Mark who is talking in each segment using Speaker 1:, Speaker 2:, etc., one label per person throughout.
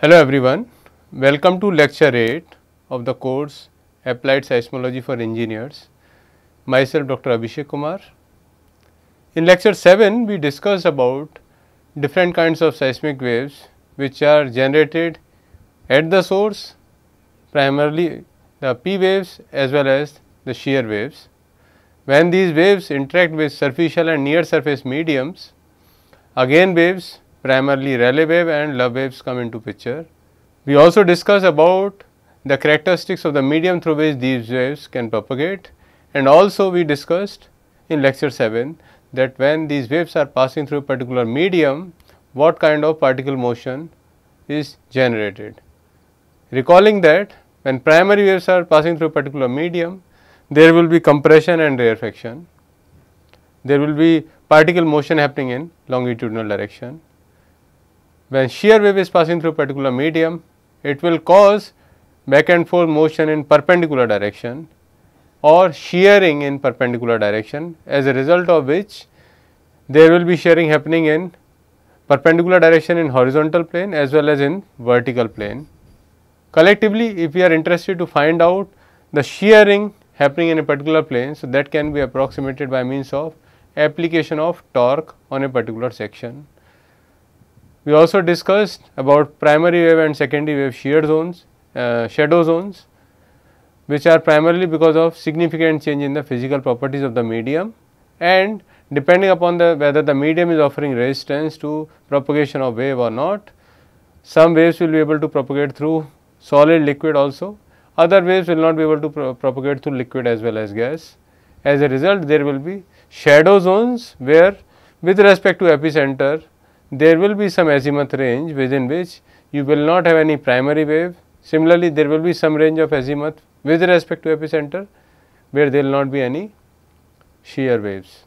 Speaker 1: Hello everyone, welcome to lecture 8 of the course Applied Seismology for Engineers. Myself Dr. Abhishek Kumar. In lecture 7 we discussed about different kinds of seismic waves which are generated at the source primarily the P waves as well as the shear waves. When these waves interact with superficial and near surface mediums, again waves primarily Rayleigh wave and Love waves come into picture. We also discuss about the characteristics of the medium through which these waves can propagate and also we discussed in lecture 7 that when these waves are passing through a particular medium, what kind of particle motion is generated. Recalling that when primary waves are passing through a particular medium, there will be compression and rarefaction. There will be particle motion happening in longitudinal direction when shear wave is passing through particular medium, it will cause back and forth motion in perpendicular direction or shearing in perpendicular direction as a result of which there will be shearing happening in perpendicular direction in horizontal plane as well as in vertical plane. Collectively if we are interested to find out the shearing happening in a particular plane, so that can be approximated by means of application of torque on a particular section. We also discussed about primary wave and secondary wave shear zones, uh, shadow zones which are primarily because of significant change in the physical properties of the medium and depending upon the whether the medium is offering resistance to propagation of wave or not. Some waves will be able to propagate through solid liquid also, other waves will not be able to pro propagate through liquid as well as gas. As a result, there will be shadow zones where with respect to epicenter there will be some azimuth range within which you will not have any primary wave. Similarly, there will be some range of azimuth with respect to epicenter where there will not be any shear waves.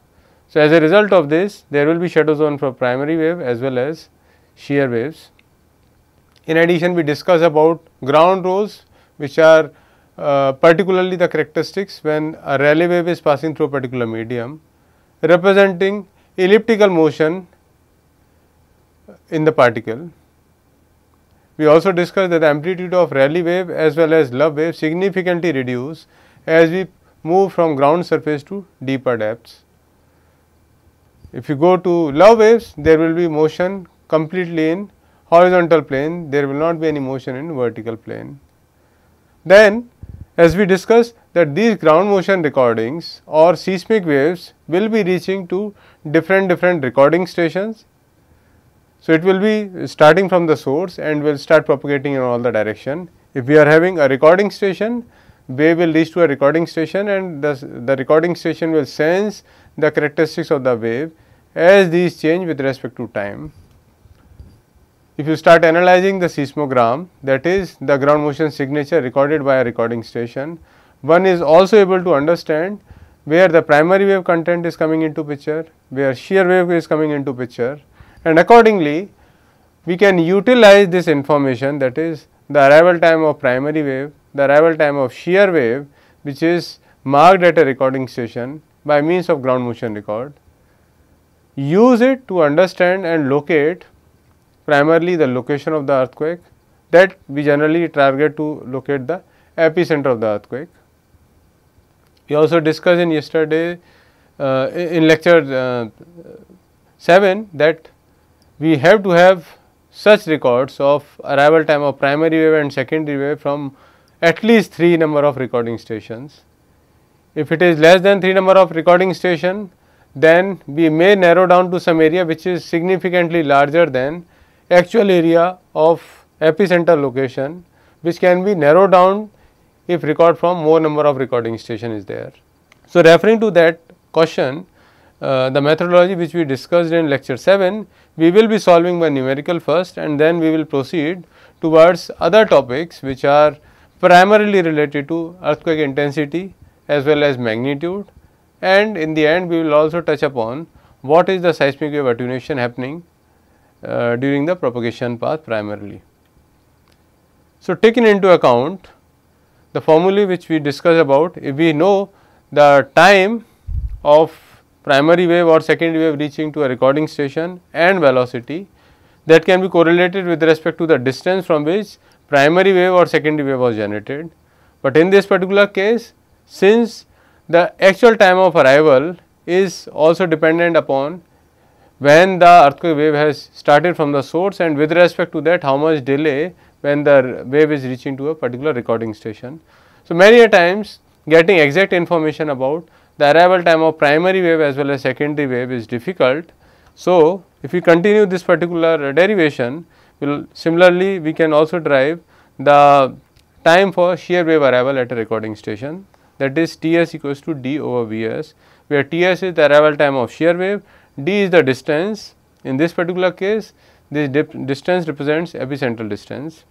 Speaker 1: So, as a result of this there will be shadow zone for primary wave as well as shear waves. In addition, we discuss about ground rolls which are uh, particularly the characteristics when a Rayleigh wave is passing through a particular medium representing elliptical motion in the particle. We also discussed that the amplitude of Rayleigh wave as well as Love wave significantly reduce as we move from ground surface to deeper depths. If you go to Love waves, there will be motion completely in horizontal plane, there will not be any motion in vertical plane. Then as we discussed that these ground motion recordings or seismic waves will be reaching to different different recording stations so, it will be starting from the source and will start propagating in all the direction. If we are having a recording station, wave will reach to a recording station and the, the recording station will sense the characteristics of the wave as these change with respect to time. If you start analyzing the seismogram that is the ground motion signature recorded by a recording station, one is also able to understand where the primary wave content is coming into picture, where shear wave is coming into picture and accordingly we can utilize this information that is the arrival time of primary wave, the arrival time of shear wave which is marked at a recording station by means of ground motion record. Use it to understand and locate primarily the location of the earthquake that we generally target to locate the epicenter of the earthquake. We also discussed in yesterday uh, in lecture uh, 7 that we have to have such records of arrival time of primary wave and secondary wave from at least 3 number of recording stations. If it is less than 3 number of recording station, then we may narrow down to some area which is significantly larger than actual area of epicenter location which can be narrowed down if record from more number of recording station is there. So, referring to that question, the methodology which we discussed in lecture 7, we will be solving by numerical first and then we will proceed towards other topics which are primarily related to earthquake intensity as well as magnitude and in the end we will also touch upon what is the seismic wave attenuation happening uh, during the propagation path primarily. So, taken into account the formulae which we discussed about if we know the time of primary wave or secondary wave reaching to a recording station and velocity, that can be correlated with respect to the distance from which primary wave or secondary wave was generated. But in this particular case since the actual time of arrival is also dependent upon when the earthquake wave has started from the source and with respect to that how much delay when the wave is reaching to a particular recording station. So, many a times getting exact information about the arrival time of primary wave as well as secondary wave is difficult. So, if we continue this particular uh, derivation, will similarly we can also derive the time for shear wave arrival at a recording station that is Ts equals to d over Vs, where Ts is the arrival time of shear wave, d is the distance. In this particular case, this distance represents epicentral distance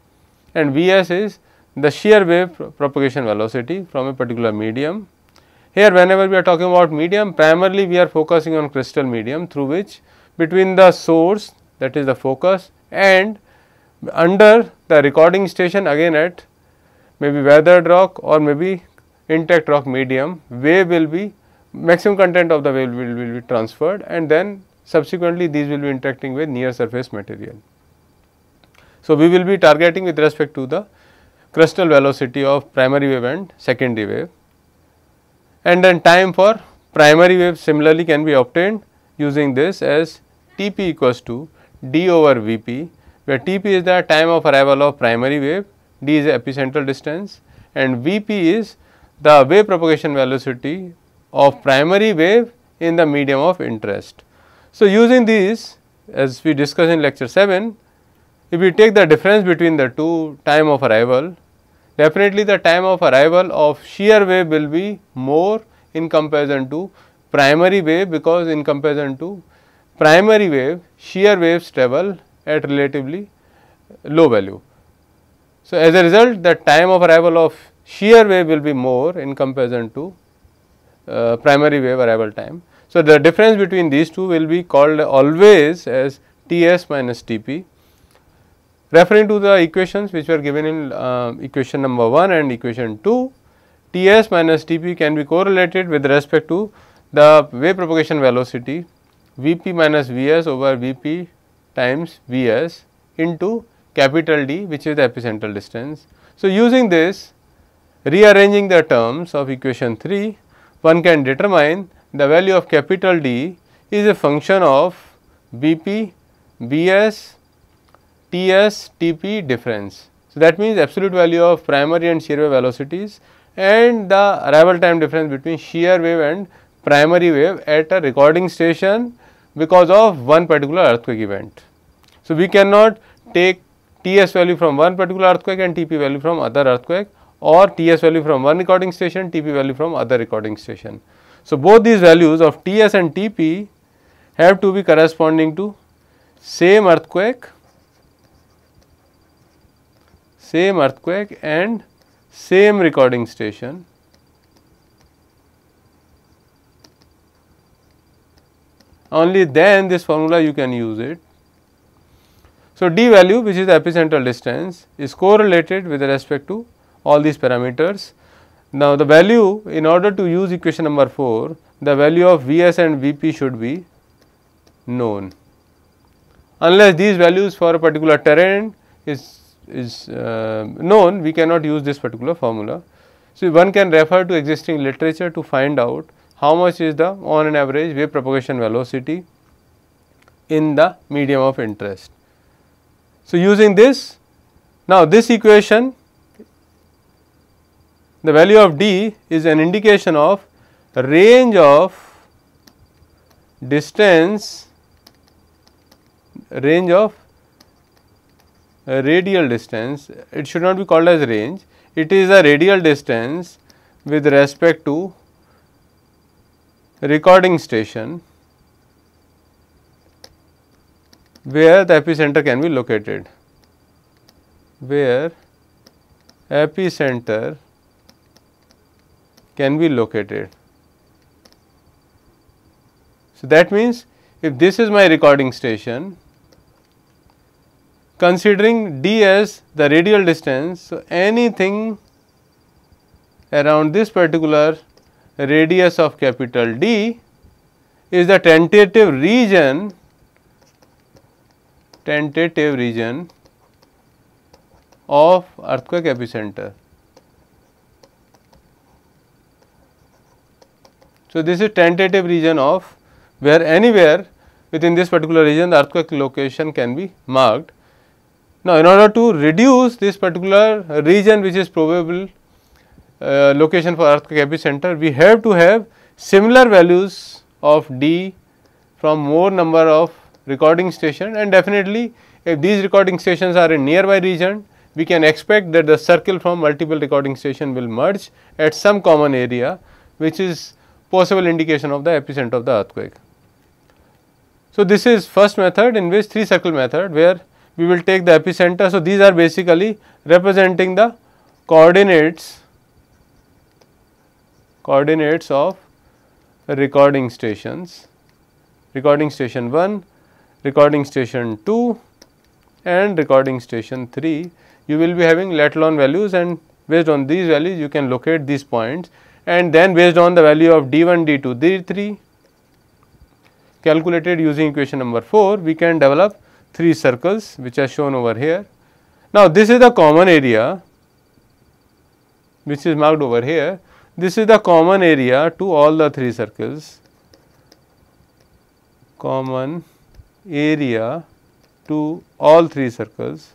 Speaker 1: and Vs is the shear wave propagation velocity from a particular medium. Here whenever we are talking about medium, primarily we are focusing on crustal medium through which between the source that is the focus and under the recording station again at maybe weathered rock or maybe intact rock medium, wave will be maximum content of the wave will, will be transferred and then subsequently these will be interacting with near surface material. So, we will be targeting with respect to the crustal velocity of primary wave and secondary wave and then time for primary wave similarly can be obtained using this as Tp equals to d over Vp where Tp is the time of arrival of primary wave, d is the epicentral distance and Vp is the wave propagation velocity of primary wave in the medium of interest. So, using these as we discussed in lecture 7, if we take the difference between the two time of arrival, definitely the time of arrival of shear wave will be more in comparison to primary wave because in comparison to primary wave shear waves travel at relatively low value. So, as a result the time of arrival of shear wave will be more in comparison to uh, primary wave arrival time. So, the difference between these two will be called always as Ts minus Tp Referring to the equations which were given in uh, equation number 1 and equation 2, Ts minus Tp can be correlated with respect to the wave propagation velocity Vp minus Vs over Vp times Vs into capital D which is the epicentral distance. So, using this rearranging the terms of equation 3, one can determine the value of capital D is a function of Vp, Vs Ts Tp difference. So, that means absolute value of primary and shear wave velocities and the arrival time difference between shear wave and primary wave at a recording station because of one particular earthquake event. So, we cannot take Ts value from one particular earthquake and Tp value from other earthquake or Ts value from one recording station, Tp value from other recording station. So, both these values of Ts and Tp have to be corresponding to same earthquake same earthquake and same recording station. Only then this formula you can use it. So, d value which is the epicentral distance is correlated with respect to all these parameters. Now, the value in order to use equation number 4, the value of Vs and Vp should be known. Unless these values for a particular terrain is is uh, known, we cannot use this particular formula. So, one can refer to existing literature to find out how much is the on an average wave propagation velocity in the medium of interest. So, using this, now this equation, the value of d is an indication of range of distance range of radial distance, it should not be called as range, it is a radial distance with respect to recording station where the epicenter can be located, where epicenter can be located. So, that means if this is my recording station considering d as the radial distance. So, anything around this particular radius of capital D is the tentative region tentative region of earthquake epicenter. So, this is tentative region of where anywhere within this particular region the earthquake location can be marked. Now, in order to reduce this particular region which is probable uh, location for earthquake epicenter, we have to have similar values of D from more number of recording station and definitely if these recording stations are in nearby region, we can expect that the circle from multiple recording station will merge at some common area which is possible indication of the epicenter of the earthquake. So, this is first method in which three circle method where we will take the epicenter. So, these are basically representing the coordinates coordinates of recording stations. Recording station 1 recording station 2 and recording station 3 you will be having alone values and based on these values you can locate these points. And then based on the value of d1, d2, d3 calculated using equation number 4, we can develop 3 circles which are shown over here. Now, this is the common area which is marked over here. This is the common area to all the 3 circles, common area to all 3 circles.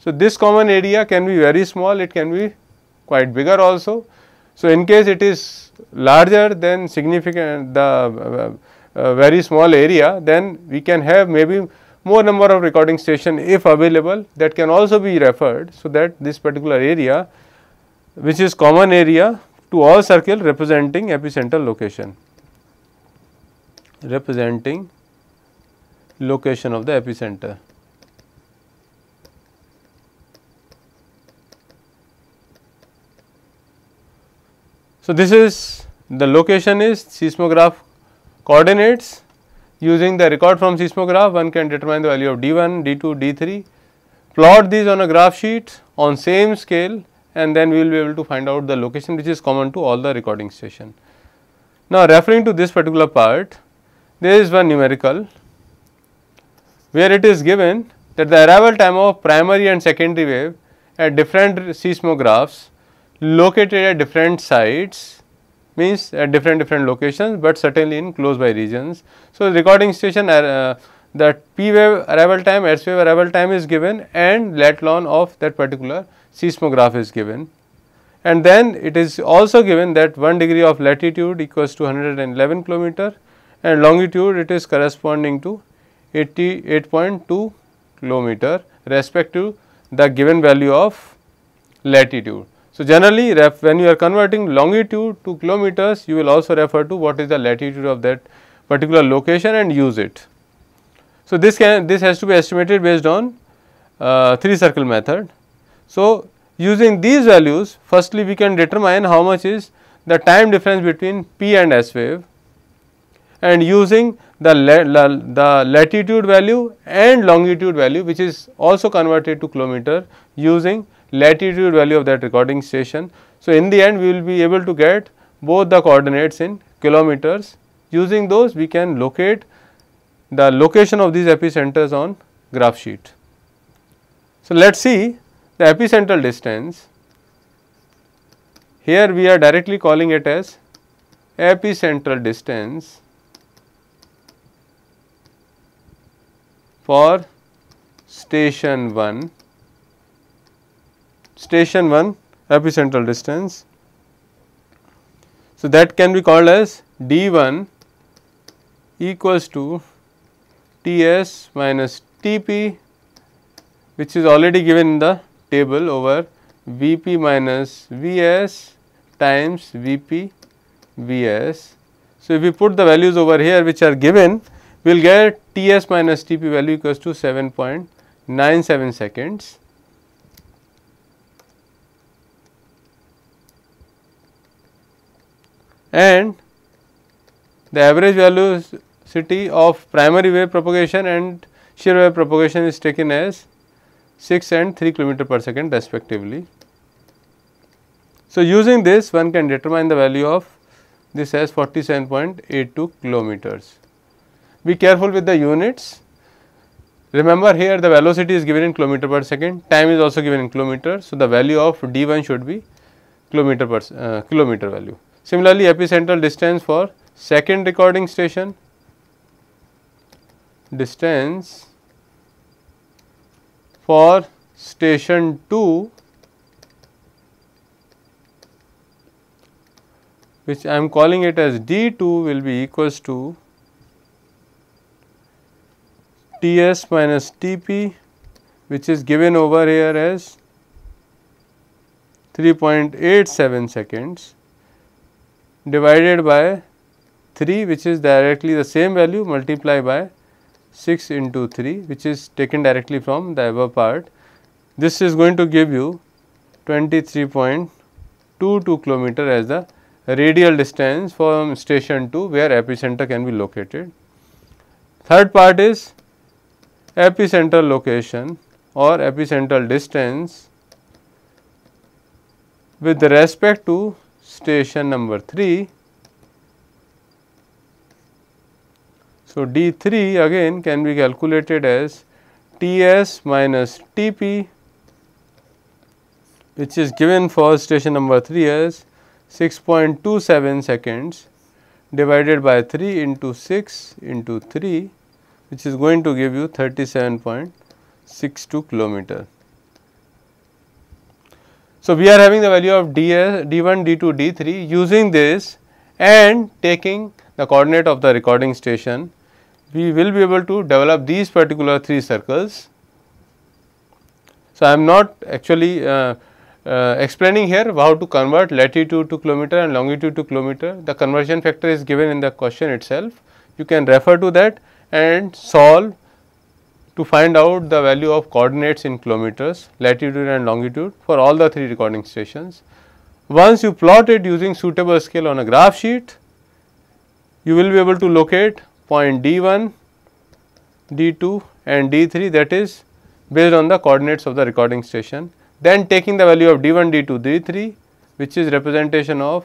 Speaker 1: So, this common area can be very small, it can be quite bigger also. So, in case it is larger than significant the uh, very small area, then we can have maybe more number of recording station if available that can also be referred. So, that this particular area which is common area to all circle representing epicenter location, representing location of the epicenter. So, this is the location is seismograph coordinates using the record from seismograph one can determine the value of D1, D2, D3, plot these on a graph sheet on same scale and then we will be able to find out the location which is common to all the recording station. Now, referring to this particular part, there is one numerical where it is given that the arrival time of primary and secondary wave at different seismographs located at different sites means at different different locations, but certainly in close by regions. So, recording station uh, that P wave arrival time, S wave arrival time is given and lat lon of that particular seismograph is given. And then it is also given that 1 degree of latitude equals to 111 kilometer and longitude it is corresponding to 88.2 kilometer respect to the given value of latitude. So, generally when you are converting longitude to kilometers, you will also refer to what is the latitude of that particular location and use it. So, this can this has to be estimated based on uh, 3 circle method. So, using these values firstly we can determine how much is the time difference between P and S wave and using the, la, the latitude value and longitude value which is also converted to kilometer using latitude value of that recording station. So, in the end we will be able to get both the coordinates in kilometers. Using those we can locate the location of these epicenters on graph sheet. So, let us see the epicentral distance. Here we are directly calling it as epicentral distance for station 1 station 1 epicentral distance. So, that can be called as d1 equals to Ts minus Tp which is already given in the table over Vp minus Vs times Vp Vs. So, if we put the values over here which are given, we will get Ts minus Tp value equals to 7.97 seconds and the average velocity of primary wave propagation and shear wave propagation is taken as 6 and 3 kilometer per second respectively. So, using this one can determine the value of this as 47.82 kilometers. Be careful with the units. Remember here the velocity is given in kilometer per second, time is also given in kilometer. So, the value of d1 should be kilometer per uh, kilometer value. Similarly, epicentral distance for second recording station. Distance for station 2 which I am calling it as d2 will be equals to Ts minus Tp which is given over here as 3.87 seconds divided by 3 which is directly the same value multiply by 6 into 3 which is taken directly from the above part. This is going to give you 23.22 kilometer as the radial distance from station 2 where epicenter can be located. Third part is epicenter location or epicentral distance with respect to station number 3. So, D3 again can be calculated as Ts minus Tp which is given for station number 3 as 6.27 seconds divided by 3 into 6 into 3 which is going to give you 37.62 kilometer. So, we are having the value of ds, d1, d2, d3 using this and taking the coordinate of the recording station, we will be able to develop these particular 3 circles. So, I am not actually uh, uh, explaining here how to convert latitude to kilometer and longitude to kilometer. The conversion factor is given in the question itself. You can refer to that and solve to find out the value of coordinates in kilometers, latitude and longitude for all the three recording stations. Once you plot it using suitable scale on a graph sheet, you will be able to locate point D1, D2 and D3 that is based on the coordinates of the recording station. Then taking the value of d1, d2, d3 which is representation of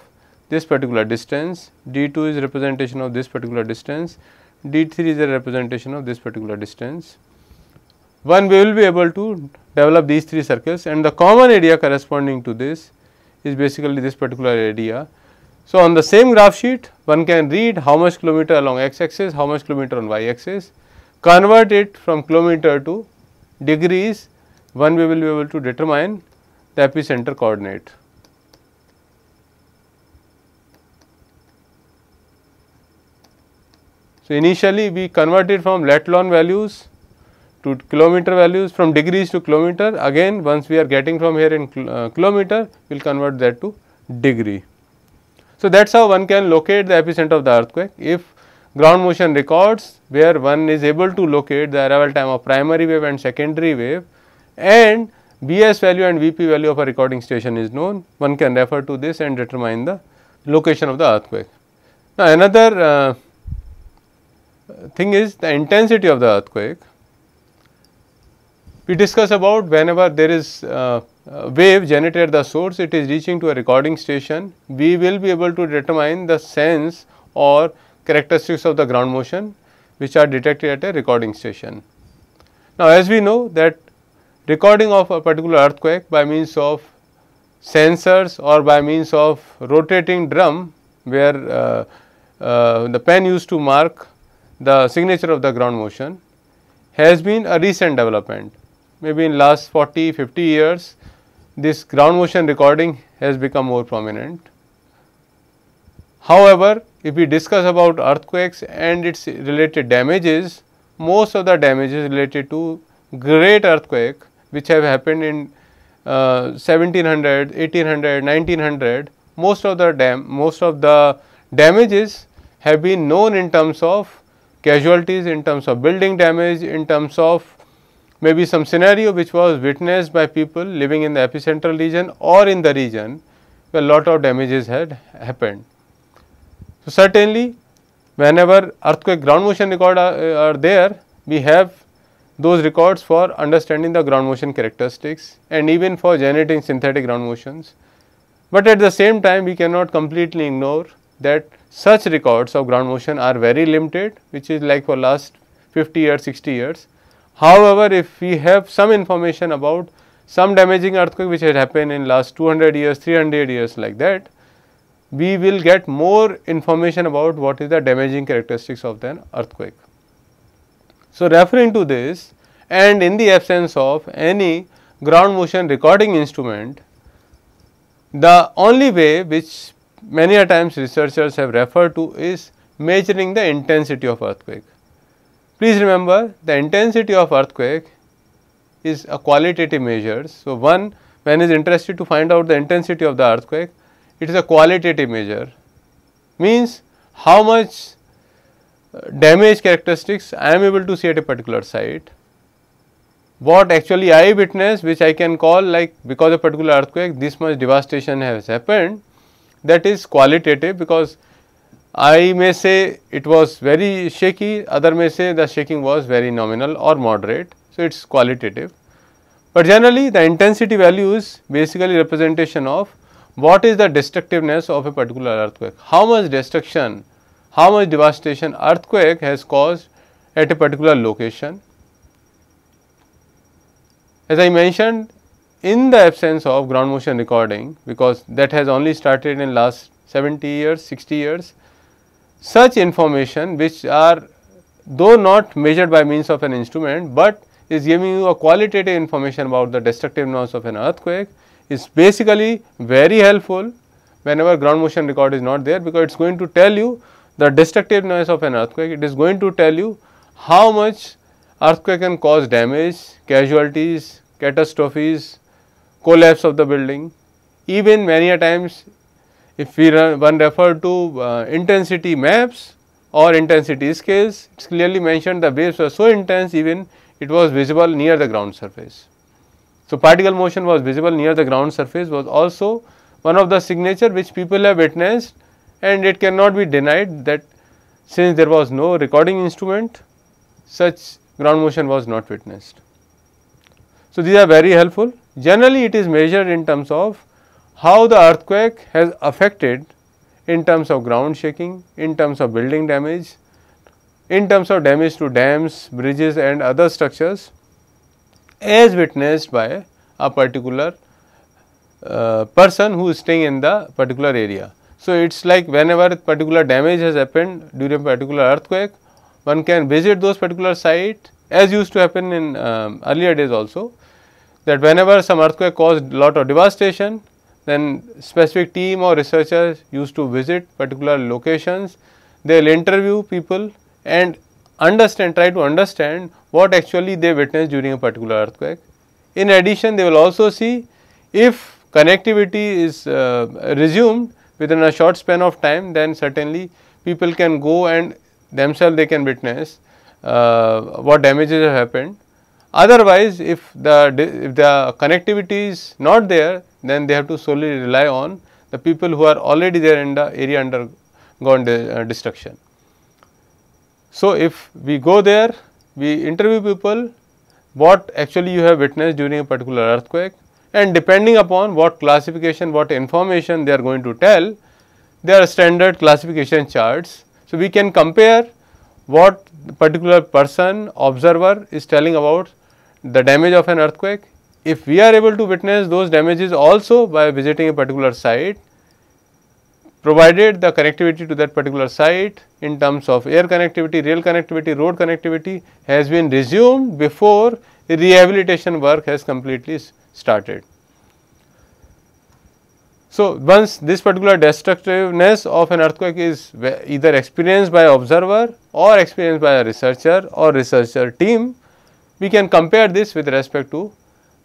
Speaker 1: this particular distance, d2 is representation of this particular distance, d3 is a representation of this particular distance. One we will be able to develop these three circles and the common area corresponding to this is basically this particular area. So, on the same graph sheet one can read how much kilometer along x axis, how much kilometer on y axis, convert it from kilometer to degrees one we will be able to determine the epicenter coordinate. So, initially we converted from lat long values to kilometer values from degrees to kilometer again once we are getting from here in uh, kilometer we will convert that to degree. So, that is how one can locate the epicenter of the earthquake if ground motion records where one is able to locate the arrival time of primary wave and secondary wave and VS value and VP value of a recording station is known, one can refer to this and determine the location of the earthquake. Now, another uh, thing is the intensity of the earthquake. We discuss about whenever there is uh, wave generated at the source, it is reaching to a recording station, we will be able to determine the sense or characteristics of the ground motion which are detected at a recording station. Now, as we know that recording of a particular earthquake by means of sensors or by means of rotating drum where uh, uh, the pen used to mark the signature of the ground motion has been a recent development. Maybe in last 40, 50 years this ground motion recording has become more prominent. However, if we discuss about earthquakes and its related damages, most of the damages related to great earthquake which have happened in uh, 1700, 1800, 1900, most of the dam, most of the damages have been known in terms of casualties, in terms of building damage, in terms of maybe some scenario which was witnessed by people living in the epicentral region or in the region where lot of damages had happened. So, certainly whenever earthquake ground motion record are, are there, we have those records for understanding the ground motion characteristics and even for generating synthetic ground motions. But at the same time we cannot completely ignore that such records of ground motion are very limited which is like for last 50 years 60 years. However, if we have some information about some damaging earthquake which had happened in last 200 years 300 years like that we will get more information about what is the damaging characteristics of an earthquake. So, referring to this and in the absence of any ground motion recording instrument, the only way which many a times researchers have referred to is measuring the intensity of earthquake. Please remember the intensity of earthquake is a qualitative measure. So, one when is interested to find out the intensity of the earthquake, it is a qualitative measure means how much uh, damage characteristics I am able to see at a particular site what actually I witness which I can call like because of particular earthquake this much devastation has happened that is qualitative because I may say it was very shaky. Other may say the shaking was very nominal or moderate. So, it is qualitative, but generally the intensity value is basically representation of what is the destructiveness of a particular earthquake, how much destruction, how much devastation earthquake has caused at a particular location. As I mentioned in the absence of ground motion recording because that has only started in last 70 years, 60 years, such information which are though not measured by means of an instrument, but is giving you a qualitative information about the destructiveness of an earthquake is basically very helpful whenever ground motion record is not there because it is going to tell you the destructiveness of an earthquake, it is going to tell you how much earthquake can cause damage, casualties, catastrophes, collapse of the building. Even many a times if we run, one refer to uh, intensity maps or intensity scales, it is clearly mentioned the waves were so intense even it was visible near the ground surface. So, particle motion was visible near the ground surface was also one of the signature which people have witnessed and it cannot be denied that since there was no recording instrument such ground motion was not witnessed. So, these are very helpful. Generally, it is measured in terms of how the earthquake has affected in terms of ground shaking, in terms of building damage, in terms of damage to dams, bridges and other structures as witnessed by a particular uh, person who is staying in the particular area. So, it is like whenever particular damage has happened during a particular earthquake, one can visit those particular site as used to happen in um, earlier days also that whenever some earthquake caused lot of devastation, then specific team or researchers used to visit particular locations, they will interview people and understand, try to understand what actually they witnessed during a particular earthquake. In addition, they will also see if connectivity is uh, resumed within a short span of time, then certainly people can go and themselves they can witness uh, what damages have happened Otherwise, if the if the connectivity is not there, then they have to solely rely on the people who are already there in the area undergone de, uh, destruction. So, if we go there, we interview people what actually you have witnessed during a particular earthquake and depending upon what classification, what information they are going to tell, there are standard classification charts. So, we can compare what particular person observer is telling about the damage of an earthquake. If we are able to witness those damages also by visiting a particular site, provided the connectivity to that particular site in terms of air connectivity, rail connectivity, road connectivity has been resumed before rehabilitation work has completely started. So, once this particular destructiveness of an earthquake is either experienced by observer or experienced by a researcher or researcher team, we can compare this with respect to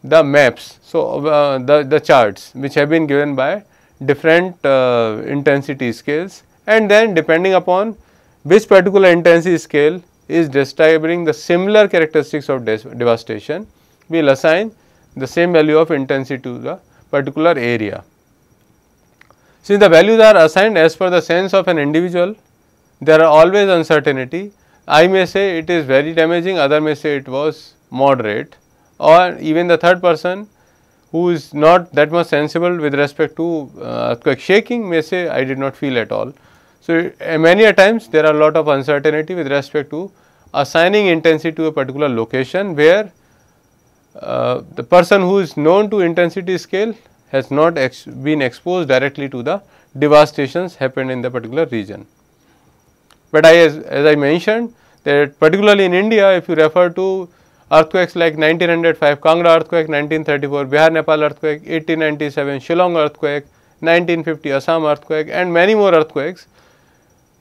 Speaker 1: the maps. So, uh, the, the charts which have been given by different uh, intensity scales and then depending upon which particular intensity scale is describing the similar characteristics of devastation, we will assign the same value of intensity to the particular area. Since the values are assigned as per the sense of an individual, there are always uncertainty I may say it is very damaging, other may say it was moderate or even the third person who is not that much sensible with respect to uh, earthquake shaking may say I did not feel at all. So, uh, many a times there are a lot of uncertainty with respect to assigning intensity to a particular location where uh, the person who is known to intensity scale has not ex been exposed directly to the devastations happened in the particular region. But I as, as I mentioned that particularly in India if you refer to earthquakes like 1905 Kangra earthquake, 1934 Bihar Nepal earthquake, 1897 Shillong earthquake, 1950 Assam earthquake and many more earthquakes.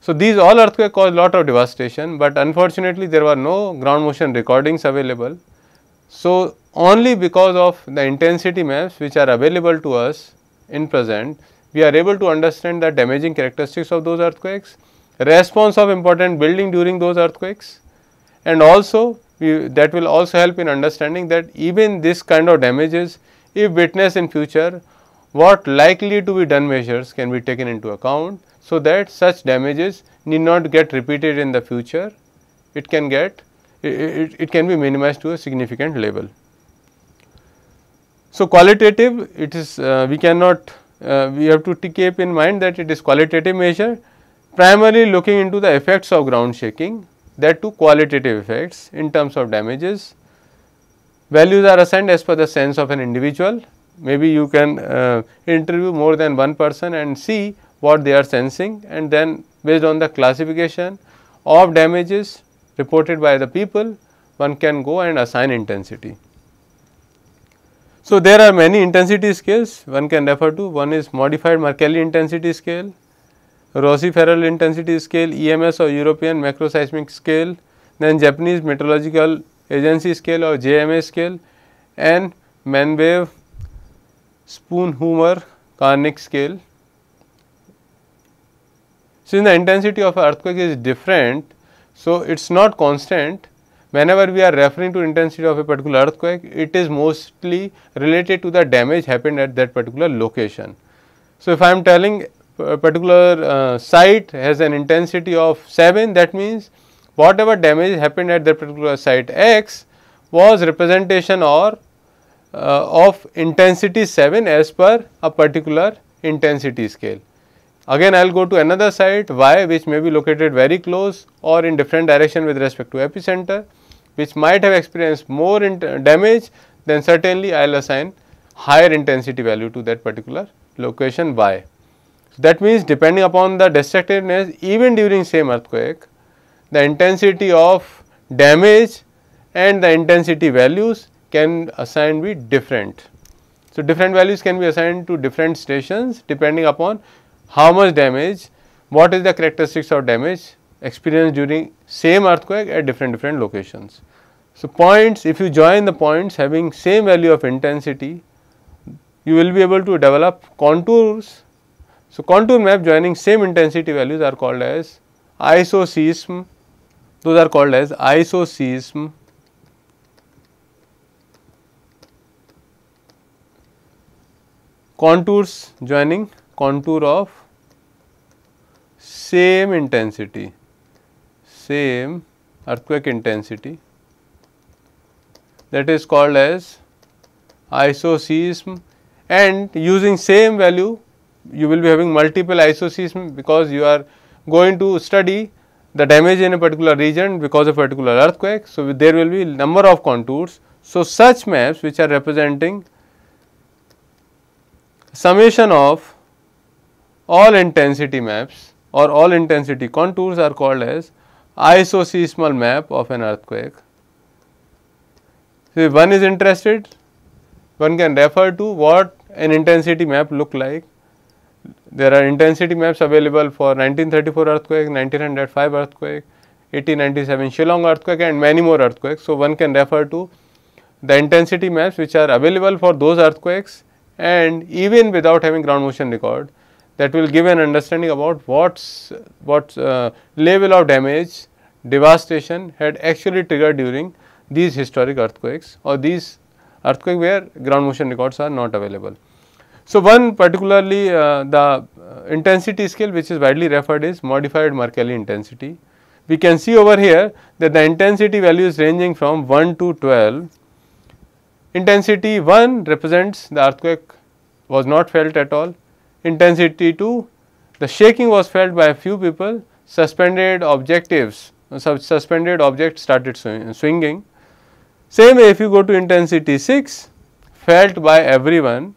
Speaker 1: So, these all earthquakes caused lot of devastation, but unfortunately there were no ground motion recordings available. So, only because of the intensity maps which are available to us in present, we are able to understand the damaging characteristics of those earthquakes, response of important building during those earthquakes and also we, that will also help in understanding that even this kind of damages if witnessed in future what likely to be done measures can be taken into account so that such damages need not get repeated in the future it can get it, it, it can be minimized to a significant level. So, qualitative it is uh, we cannot uh, we have to keep in mind that it is qualitative measure primarily looking into the effects of ground shaking that two qualitative effects in terms of damages. Values are assigned as per the sense of an individual maybe you can uh, interview more than one person and see what they are sensing and then based on the classification of damages reported by the people one can go and assign intensity. So, there are many intensity scales one can refer to one is modified Mercalli intensity scale, Rossi Forel intensity scale, EMS or European macroseismic scale, then Japanese meteorological agency scale or JMA scale and Medvedev Sponheuer Karnik scale. Since the intensity of earthquake is different, so it is not constant whenever we are referring to intensity of a particular earthquake, it is mostly related to the damage happened at that particular location. So, if I am telling particular uh, site has an intensity of 7 that means whatever damage happened at that particular site x was representation or uh, of intensity 7 as per a particular intensity scale. Again I will go to another site y which may be located very close or in different direction with respect to epicenter which might have experienced more damage then certainly I will assign higher intensity value to that particular location y. That means depending upon the destructiveness even during same earthquake the intensity of damage and the intensity values can assign be different. So, different values can be assigned to different stations depending upon how much damage, what is the characteristics of damage experienced during same earthquake at different different locations. So, points if you join the points having same value of intensity, you will be able to develop contours. So, contour map joining same intensity values are called as isoseism, those are called as isoseism. Contours joining contour of same intensity, same earthquake intensity. That is called as isoseism. And using same value you will be having multiple isoseism because you are going to study the damage in a particular region because of a particular earthquake. So, there will be number of contours. So, such maps which are representing summation of all intensity maps or all intensity contours are called as isoseismal map of an earthquake. So, if one is interested, one can refer to what an intensity map look like. There are intensity maps available for 1934 earthquake, 1905 earthquake, 1897 Shillong earthquake and many more earthquakes. So, one can refer to the intensity maps which are available for those earthquakes and even without having ground motion record that will give an understanding about what's what uh, level of damage devastation had actually triggered during these historic earthquakes or these earthquake where ground motion records are not available. So, one particularly uh, the uh, intensity scale which is widely referred is modified Mercalli intensity. We can see over here that the intensity value is ranging from 1 to 12. Intensity 1 represents the earthquake was not felt at all intensity 2 the shaking was felt by a few people, suspended objectives, suspended objects started swinging. Same way if you go to intensity 6, felt by everyone,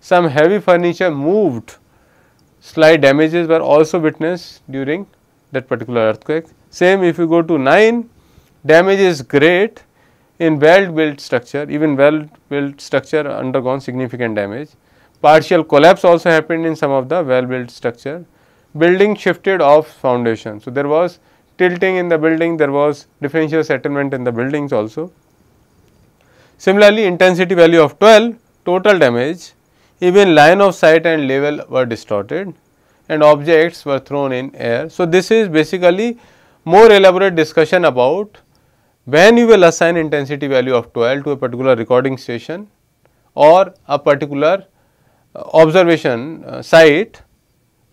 Speaker 1: some heavy furniture moved, slight damages were also witnessed during that particular earthquake. Same if you go to 9, damage is great in well built structure, even well built structure undergone significant damage. Partial collapse also happened in some of the well built structure. Building shifted off foundation. So, there was tilting in the building, there was differential settlement in the buildings also. Similarly, intensity value of 12 total damage even line of sight and level were distorted and objects were thrown in air. So, this is basically more elaborate discussion about when you will assign intensity value of 12 to a particular recording station or a particular observation uh, site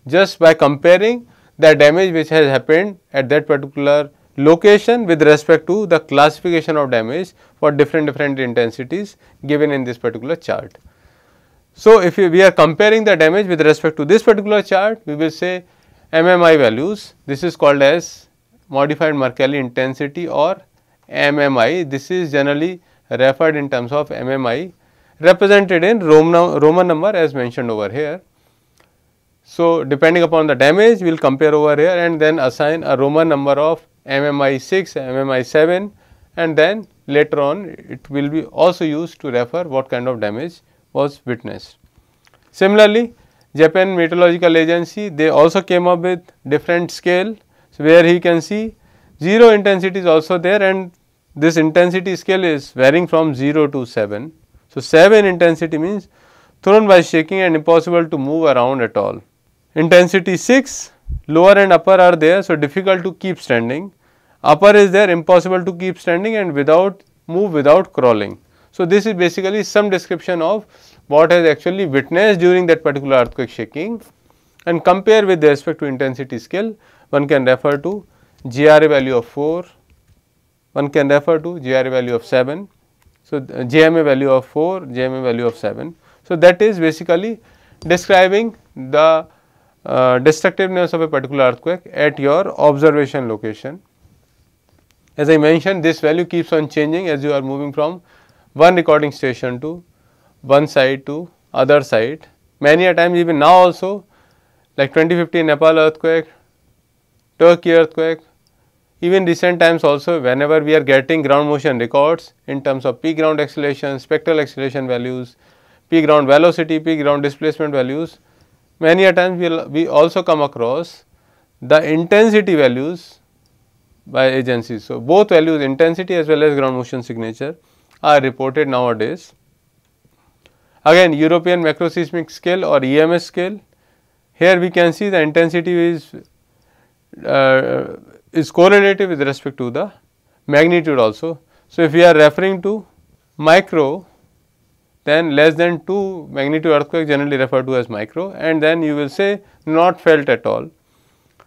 Speaker 1: just by comparing the damage which has happened at that particular location with respect to the classification of damage for different different intensities given in this particular chart. So, if we are comparing the damage with respect to this particular chart, we will say MMI values, this is called as modified Mercalli intensity or MMI, this is generally referred in terms of MMI represented in Roman, Roman number as mentioned over here. So, depending upon the damage we will compare over here and then assign a Roman number of MMI 6, MMI 7 and then later on it will be also used to refer what kind of damage was witnessed. Similarly, Japan Meteorological Agency they also came up with different scale so, where he can see 0 intensity is also there and this intensity scale is varying from 0 to 7 so, 7 intensity means thrown by shaking and impossible to move around at all. Intensity 6 lower and upper are there, so difficult to keep standing. Upper is there impossible to keep standing and without move without crawling. So, this is basically some description of what has actually witnessed during that particular earthquake shaking and compare with respect to intensity scale one can refer to GRA value of 4, one can refer to GRA value of 7 so, JMA value of 4, JMA value of 7. So, that is basically describing the uh, destructiveness of a particular earthquake at your observation location. As I mentioned this value keeps on changing as you are moving from one recording station to one side to other side. Many a times even now also like 2015 Nepal earthquake, Turkey earthquake, even recent times also whenever we are getting ground motion records in terms of peak ground acceleration, spectral acceleration values, peak ground velocity, peak ground displacement values, many a times we, will, we also come across the intensity values by agencies. So, both values intensity as well as ground motion signature are reported nowadays. Again European macroseismic scale or EMS scale, here we can see the intensity is uh, is correlative with respect to the magnitude also. So, if we are referring to micro then less than 2 magnitude earthquake generally referred to as micro and then you will say not felt at all.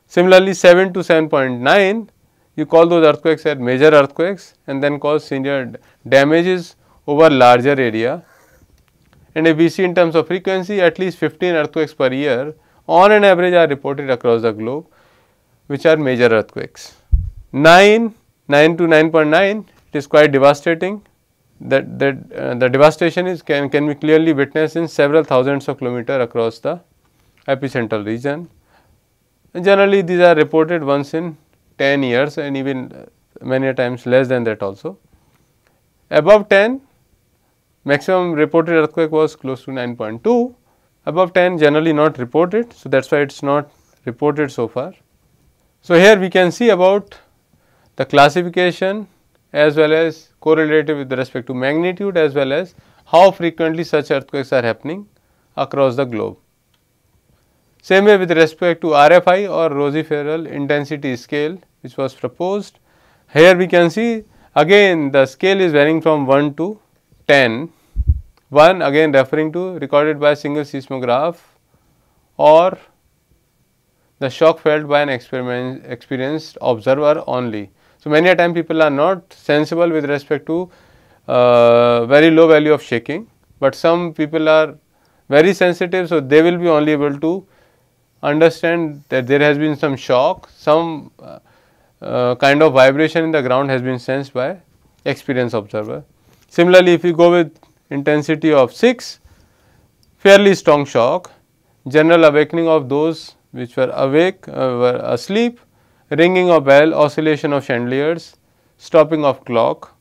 Speaker 1: Similarly, 7 to 7.9 you call those earthquakes as major earthquakes and then cause severe damages over larger area. And if we see in terms of frequency at least 15 earthquakes per year on an average are reported across the globe which are major earthquakes. 9, 9 to 9.9 it is quite devastating that, that uh, the devastation is can, can be clearly witnessed in several thousands of kilometer across the epicentral region. And generally these are reported once in 10 years and even uh, many times less than that also. Above 10 maximum reported earthquake was close to 9.2 above 10 generally not reported. So, that is why it is not reported so far. So, here we can see about the classification as well as correlative with respect to magnitude as well as how frequently such earthquakes are happening across the globe. Same way with respect to RFI or Rossi Forel intensity scale which was proposed. Here we can see again the scale is varying from 1 to 10, 1 again referring to recorded by a single seismograph or the shock felt by an experienced observer only. So, many a time people are not sensible with respect to uh, very low value of shaking, but some people are very sensitive. So, they will be only able to understand that there has been some shock, some uh, uh, kind of vibration in the ground has been sensed by experienced observer. Similarly, if you go with intensity of 6, fairly strong shock, general awakening of those which were awake, uh, were asleep, ringing of bell, oscillation of chandeliers, stopping of clock.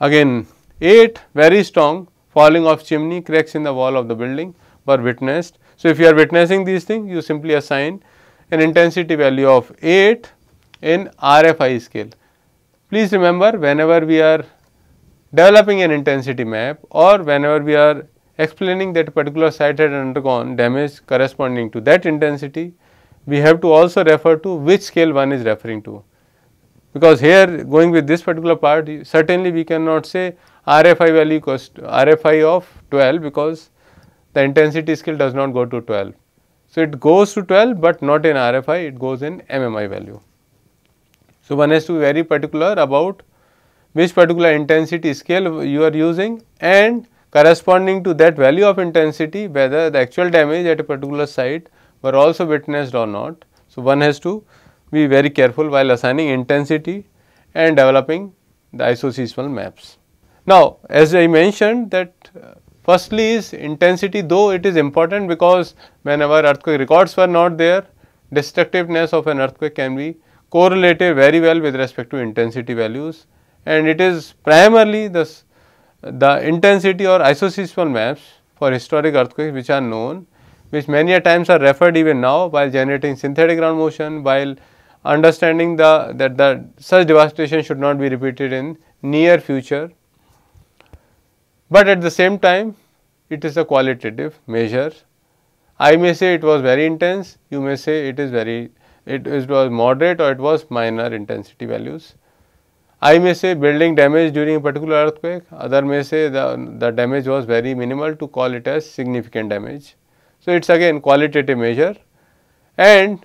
Speaker 1: Again 8 very strong falling of chimney, cracks in the wall of the building were witnessed. So, if you are witnessing these things you simply assign an intensity value of 8 in RFI scale. Please remember whenever we are developing an intensity map or whenever we are explaining that particular site had undergone damage corresponding to that intensity, we have to also refer to which scale one is referring to. Because here going with this particular part certainly we cannot say RFI value equals RFI of 12 because the intensity scale does not go to 12. So, it goes to 12, but not in RFI it goes in MMI value. So, one has to be very particular about which particular intensity scale you are using and corresponding to that value of intensity whether the actual damage at a particular site were also witnessed or not. So, one has to be very careful while assigning intensity and developing the isoseismal maps. Now, as I mentioned that uh, firstly is intensity though it is important because whenever earthquake records were not there destructiveness of an earthquake can be correlated very well with respect to intensity values and it is primarily the, the intensity or isoseismal maps for historic earthquakes which are known which many a times are referred even now while generating synthetic ground motion while understanding the that the such devastation should not be repeated in near future. But at the same time it is a qualitative measure. I may say it was very intense, you may say it is very it, it was moderate or it was minor intensity values. I may say building damage during a particular earthquake, other may say the, the damage was very minimal to call it as significant damage. So, it is again qualitative measure and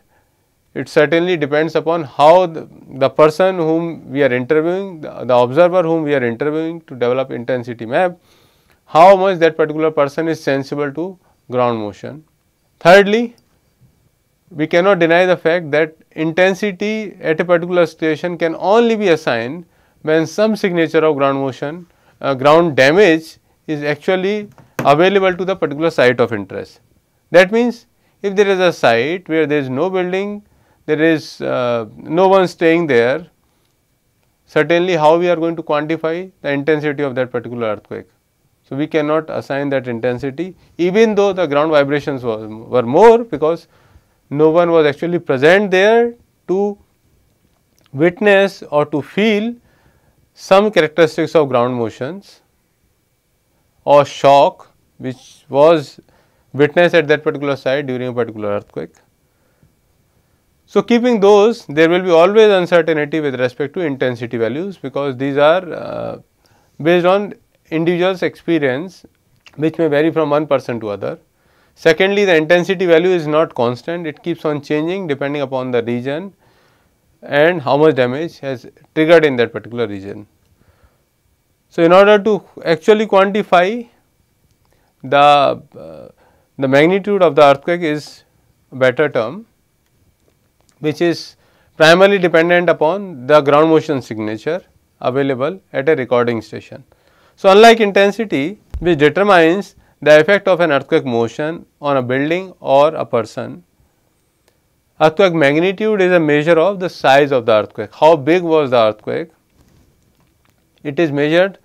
Speaker 1: it certainly depends upon how the, the person whom we are interviewing, the, the, observer whom we are interviewing to develop intensity map, how much that particular person is sensible to ground motion. Thirdly, we cannot deny the fact that intensity at a particular station can only be assigned when some signature of ground motion, uh, ground damage is actually available to the particular site of interest. That means, if there is a site where there is no building, there is uh, no one staying there, certainly how we are going to quantify the intensity of that particular earthquake. So, we cannot assign that intensity even though the ground vibrations was, were more because no one was actually present there to witness or to feel some characteristics of ground motions or shock which was witnessed at that particular site during a particular earthquake. So, keeping those there will be always uncertainty with respect to intensity values because these are uh, based on individual's experience which may vary from one person to other. Secondly, the intensity value is not constant, it keeps on changing depending upon the region and how much damage has triggered in that particular region. So, in order to actually quantify the, uh, the magnitude of the earthquake is a better term which is primarily dependent upon the ground motion signature available at a recording station. So, unlike intensity which determines the effect of an earthquake motion on a building or a person. Earthquake magnitude is a measure of the size of the earthquake. How big was the earthquake? It is measured,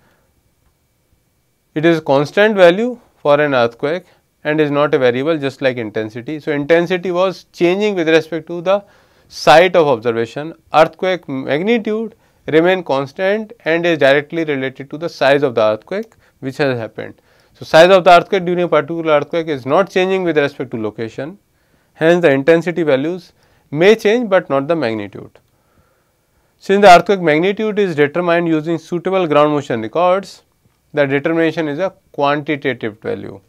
Speaker 1: it is a constant value for an earthquake and is not a variable just like intensity. So, intensity was changing with respect to the site of observation. Earthquake magnitude remain constant and is directly related to the size of the earthquake which has happened. So, size of the earthquake during a particular earthquake is not changing with respect to location, hence the intensity values may change, but not the magnitude. Since the earthquake magnitude is determined using suitable ground motion records, the determination is a quantitative value.